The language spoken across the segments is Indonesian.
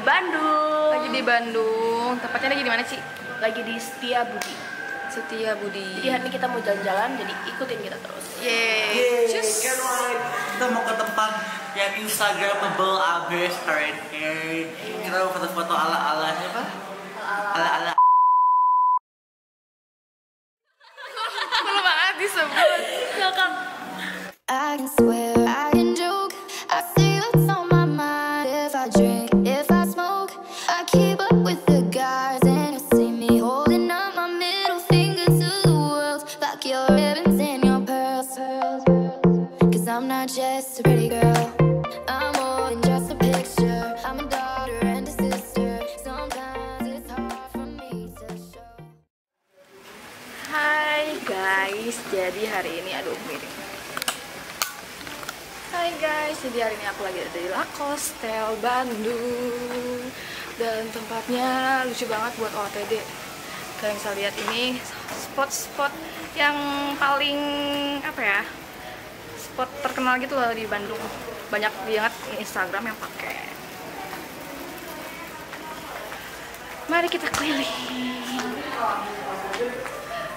Bandung. Lagi di Bandung. Tepatnya lagi di mana, Ci? Lagi di Setia Budi. Setia Budi. Jadi hari ini kita mau jalan-jalan, jadi ikutin kita terus. Yeay. Yeay, kita mau ke tempat yang instagramable abis keren kita mau foto-foto ala-ala siapa? ala-ala Perlu banget disebut. I can swear, Hai guys, jadi hari ini aku lagi ada di Lakostel Bandung dan tempatnya lucu banget buat OTD. Kalian bisa lihat ini spot-spot yang paling apa ya? Spot terkenal gitu loh di Bandung. Banyak banget Instagram yang pakai. Mari kita keliling.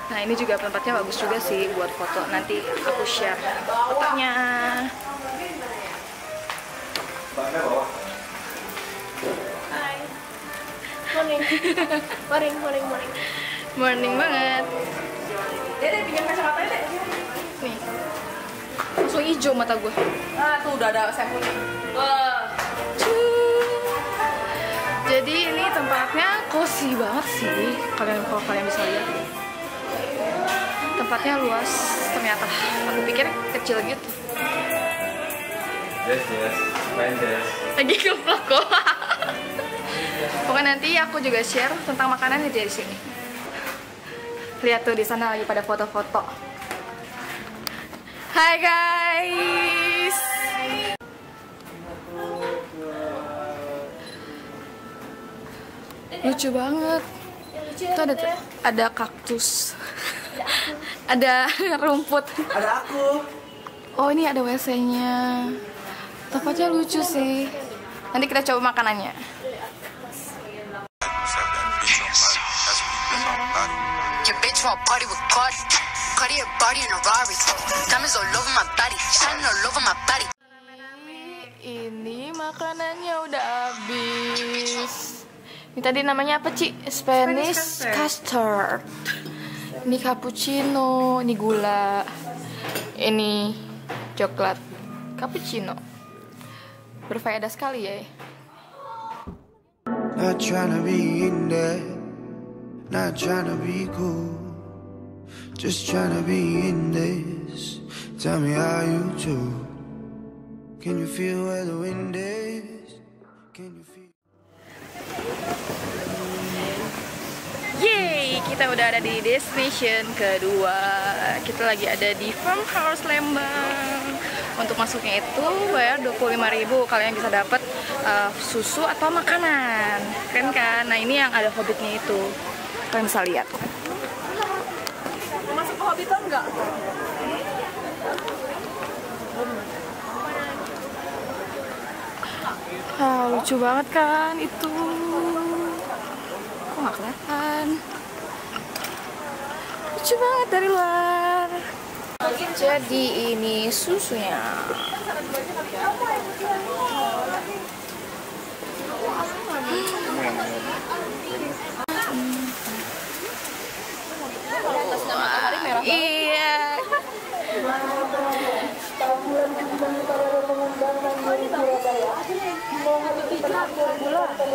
Nah ini juga tempatnya bagus juga sih buat foto. Nanti aku share fotonya. Morning. morning, morning, morning. Morning banget. Dede pinjam kacamata Dede. Nih. Langsung hijau mata gue. Ah, tuh udah ada sampulnya. Wah. Jadi ini tempatnya cozy banget sih. Kalian kalau kalian bisa lihat. Tempatnya luas ternyata. Aku pikir kecil gitu. Yes, yes, main yes. Lagi ngeplok kok. Pokoknya nanti aku juga share tentang makanan di sini. Lihat tuh di sana lagi pada foto-foto. Hai guys. Lucu banget. Itu ada ada kaktus. ada rumput. ada aku Oh ini ada WC-nya. Tempatnya lucu sih. Nanti kita coba makanannya. Bitch want party with Cardi. Cardi a body in a Rari. Diamonds all over my body. Shining all over my body. Ini makanannya udah habis. Ini tadi namanya apa Ci? Spanish, custard. Ini cappuccino, ini gula, ini coklat cappuccino. Berfaedah sekali ya. Not trying to be in there, not trying to be cool, just trying to be in this. Tell me how you do. Can you feel where the wind is? Can you feel? Yeay, kita udah ada di destination kedua. Kita lagi ada di Farmhouse Lembang. Untuk masuknya itu bayar 25.000 kalian bisa dapat uh, susu atau makanan. Keren kan? Nah, ini yang ada hobbitnya itu. Kalian bisa lihat. Hobbiton enggak? Ah, lucu banget kan itu. Kok nggak kelihatan? Lucu banget dari luar. Jadi ini susunya. Iya.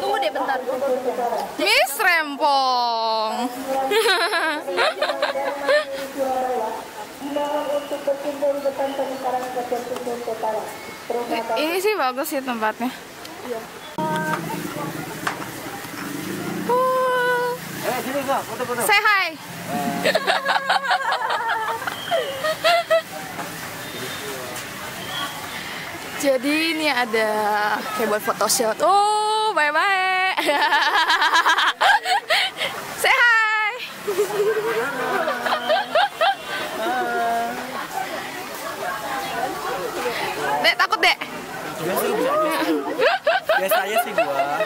Tunggu deh bentar. Miss Rempong. Ini sih bagus sih tempatnya. Uh, eh kak foto-foto say hi. Jadi ini ada kayak buat foto shoot. Oh, bye bye. say hi. Dek takut dek. biasa biasa aja biasa aja sih gua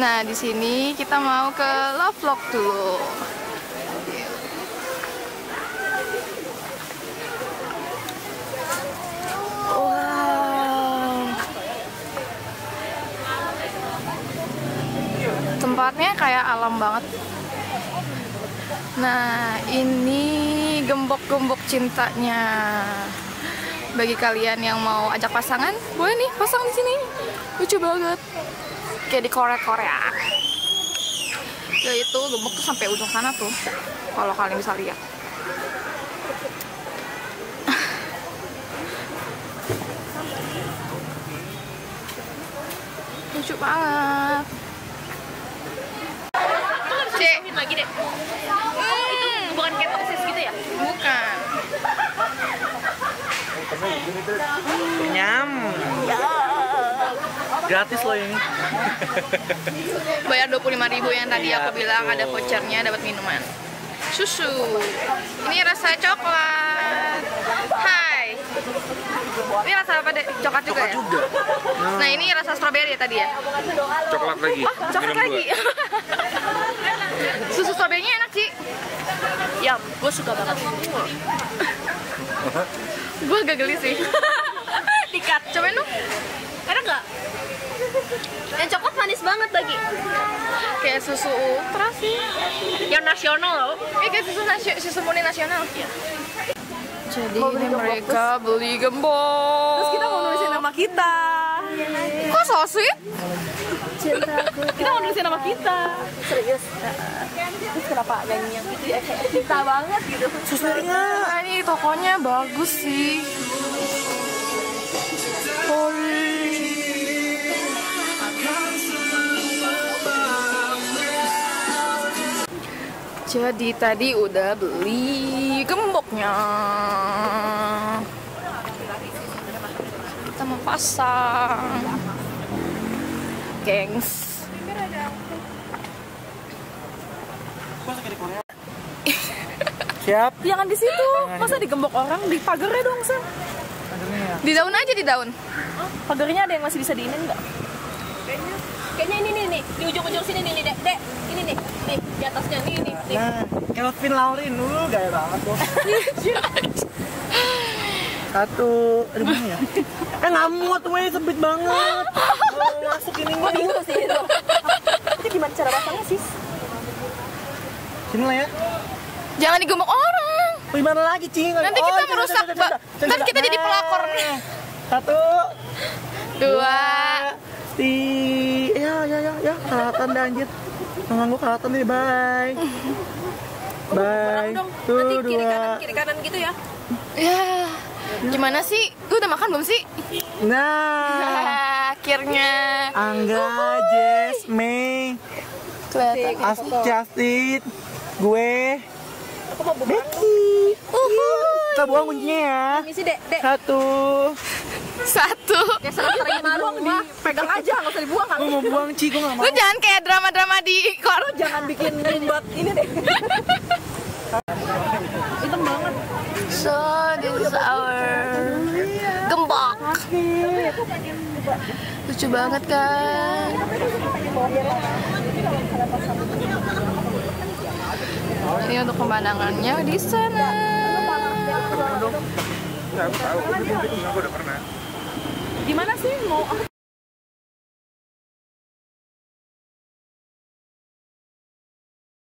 Nah, di sini kita mau ke Love Lock dulu. Tempatnya kayak alam banget. Nah, ini gembok-gembok cintanya. Bagi kalian yang mau ajak pasangan, boleh nih pasang di sini. Lucu banget. Kayak di Korea-Korea. Ya itu gembok tuh sampai ujung sana tuh. Kalau kalian bisa lihat. Lucu banget. Cek, lagi deh. Hmm, Bukan kayak toksis gitu ya? bukan. Nyam. Gratis loh ini. Bayar 25.000 yang tadi aku bilang ada vouchernya dapat minuman. Susu. Ini rasa coklat. Hai. Ini rasa apa deh? Coklat juga ya? Juga. Nah, ini rasa strawberry ya tadi ya? Coklat lagi. Oh, coklat Minum lagi. Susu stroberinya enak, Ci. Ya, gue suka banget. Gue agak geli sih. Dikat. Cobain dong. Enak nggak? Yang coklat manis banget lagi. Kayak susu ultra sih. Yang nasional loh. Eh, kayak susu, nasi- susu murni nasional. Jadi ini mereka beli gembok. Terus kita mau nulisin nama kita. Kok so sweet? Kita mau nulisin nama kita. Serius. Terus kenapa nyanyi yang itu ya kayak cinta banget gitu. Nah, ini tokonya bagus sih. Jadi tadi udah beli gemboknya. Kita mau pasang. Gengs. Siap. Jangan di situ. Masa digembok orang di pagarnya dong, Sam. Di daun aja di daun. Pagarnya ada yang masih bisa diinin nggak? Kayaknya, kayaknya ini nih, nih, di ujung-ujung sini nih, nih, dek, dek, ini nih, nih, di atasnya nih, nih, nih. Nah, Kelvin Laurin dulu gaya banget tuh. Satu, aduh ya? Eh ngamut, weh sempit banget. Masuk ini Gue bingung sih itu. Itu gimana cara pasangnya sih? Sini lah ya. Jangan digembok orang. Gimana lagi, Cing? Nanti kita merusak, coba, Nanti kita jadi pelakor. Satu, Dua. Ti, ya, ya, ya, ya, kelihatan deh anjir. Tangan gua kelihatan nih, bye. Bye. Dong, Tuh, nanti kiri dua. kanan, kiri kanan gitu ya. Ya, gimana sih? Gue udah makan belum sih? Nah, Akhirnya. Angga, Jess, Mei, Kelihatan. As Justin, gue, Becky. Kita buang kuncinya ya. Misi dek, dek. Satu. Satu. Kayak marung mah. Pegang aja, nggak usah dibuang. Gue mau buang, Ci. Gue gak mau. Lu jangan kayak drama-drama di kor. Jangan bikin buat ini deh. Hitam banget. So, this is our. Lucu banget kan? Ini untuk pemandangannya di sana. Tahu tahu. Gue udah pernah. Di mana sih mau?